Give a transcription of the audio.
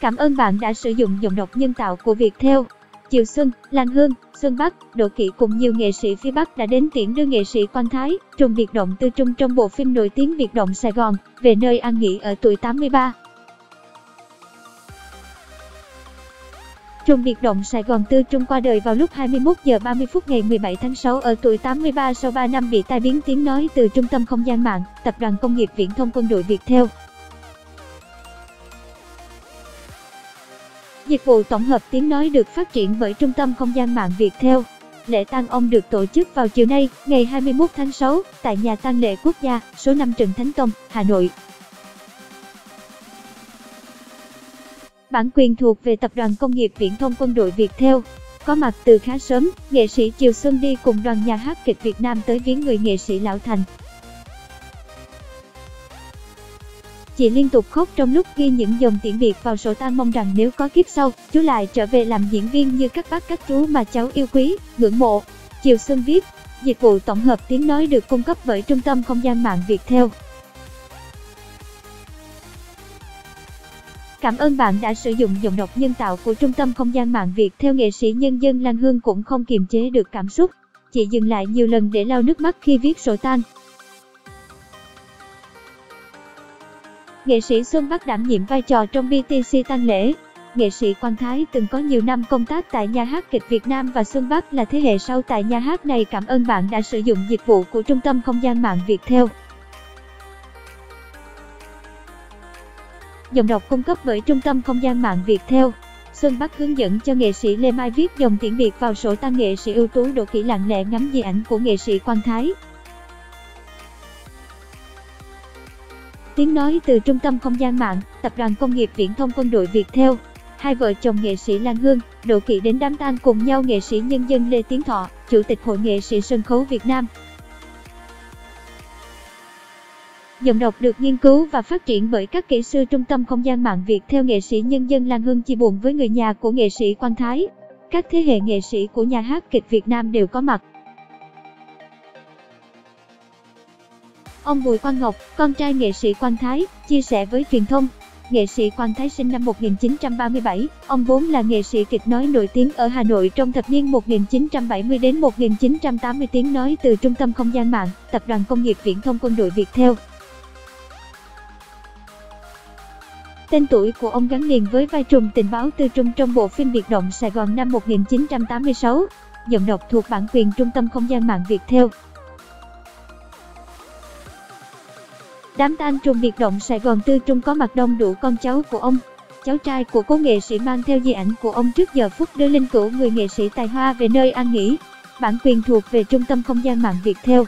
Cảm ơn bạn đã sử dụng giọng đọc nhân tạo của Viettel. Chiều Xuân, Lan Hương, Xuân Bắc, Đỗ Kỵ cùng nhiều nghệ sĩ phía Bắc đã đến tiễn đưa nghệ sĩ Quang Thái, trùng biệt động tư trung trong bộ phim nổi tiếng Biệt động Sài Gòn, về nơi an nghỉ ở tuổi 83. Trùng biệt động Sài Gòn Tư Trung qua đời vào lúc 21 giờ 30 phút ngày 17 tháng 6 ở tuổi 83 sau 3 năm bị tai biến tiếng nói từ Trung tâm Không gian mạng, Tập đoàn Công nghiệp Viễn thông Quân đội việt theo Dịch vụ tổng hợp tiếng nói được phát triển bởi Trung tâm Không gian mạng Việt Theo. Lễ tang ông được tổ chức vào chiều nay, ngày 21 tháng 6, tại nhà tang lễ quốc gia, số 5 Trần Thánh Tông, Hà Nội. Bản quyền thuộc về Tập đoàn Công nghiệp Viễn thông Quân đội Việt Theo. Có mặt từ khá sớm, nghệ sĩ Triều Xuân đi cùng đoàn nhà hát kịch Việt Nam tới viếng người nghệ sĩ Lão Thành. Chị liên tục khóc trong lúc ghi những dòng tiễn biệt vào sổ tang mong rằng nếu có kiếp sau, chú lại trở về làm diễn viên như các bác các chú mà cháu yêu quý, ngưỡng mộ. Chiều Xuân viết, dịch vụ tổng hợp tiếng nói được cung cấp bởi Trung tâm Không gian mạng Viettel. Cảm ơn bạn đã sử dụng giọng đọc nhân tạo của Trung tâm Không gian mạng Việt theo nghệ sĩ nhân dân Lan Hương cũng không kiềm chế được cảm xúc. Chị dừng lại nhiều lần để lau nước mắt khi viết sổ tang. Nghệ sĩ Xuân Bắc đảm nhiệm vai trò trong BTC tang lễ. Nghệ sĩ Quang Thái từng có nhiều năm công tác tại nhà hát kịch Việt Nam và Xuân Bắc là thế hệ sau tại nhà hát này cảm ơn bạn đã sử dụng dịch vụ của Trung tâm Không gian mạng Việt theo. Dòng đọc cung cấp bởi Trung tâm Không gian mạng Việt theo. Xuân Bắc hướng dẫn cho nghệ sĩ Lê Mai viết dòng tiễn biệt vào sổ tang nghệ sĩ ưu tú Đỗ Kỷ lặng lẽ ngắm di ảnh của nghệ sĩ Quang Thái. Tiếng nói từ Trung tâm Không gian mạng, Tập đoàn Công nghiệp Viễn thông Quân đội việt theo Hai vợ chồng nghệ sĩ Lan Hương, Đỗ Kỵ đến đám tang cùng nhau nghệ sĩ nhân dân Lê Tiến Thọ, Chủ tịch Hội nghệ sĩ sân khấu Việt Nam. Giọng đọc được nghiên cứu và phát triển bởi các kỹ sư Trung tâm Không gian mạng Việt theo nghệ sĩ nhân dân Lan Hương chia buồn với người nhà của nghệ sĩ Quang Thái. Các thế hệ nghệ sĩ của nhà hát kịch Việt Nam đều có mặt. Ông Bùi Quang Ngọc, con trai nghệ sĩ Quang Thái, chia sẻ với truyền thông. Nghệ sĩ Quang Thái sinh năm 1937, ông vốn là nghệ sĩ kịch nói nổi tiếng ở Hà Nội trong thập niên 1970 đến 1980 tiếng nói từ Trung tâm Không gian mạng, Tập đoàn Công nghiệp Viễn thông Quân đội Việt Theo. Tên tuổi của ông gắn liền với vai trùm tình báo tư trung trong bộ phim Biệt động Sài Gòn năm 1986. Giọng đọc thuộc bản quyền Trung tâm Không gian mạng Việt Theo. Đám tang trùng biệt động Sài Gòn Tư Trung có mặt đông đủ con cháu của ông. Cháu trai của cố nghệ sĩ mang theo di ảnh của ông trước giờ phút đưa linh cữu người nghệ sĩ tài hoa về nơi an nghỉ. Bản quyền thuộc về Trung tâm Không gian mạng việt theo